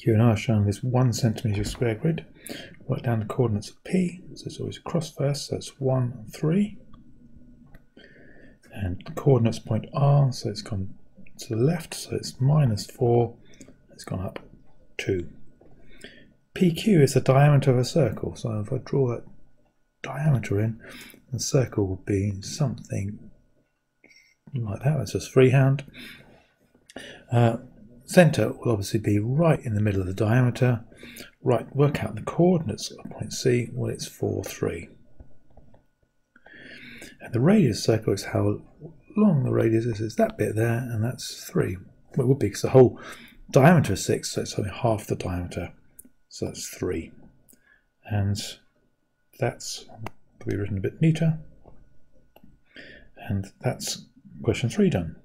Q and R showing this one centimetre square grid. Work down the coordinates of P, so it's always cross first, so it's 1, 3. And the coordinates point R, so it's gone to the left, so it's minus 4, it's gone up 2. PQ is the diameter of a circle, so if I draw that diameter in, the circle would be something like that. That's just freehand. Uh, center will obviously be right in the middle of the diameter. Right, work out the coordinates of point C. Well, it's 4, 3. And the radius circle is how long the radius is. It's that bit there, and that's 3. Well, it would be because the whole diameter is 6, so it's only half the diameter. So that's 3. And that's be written a bit neater. And that's question 3 done.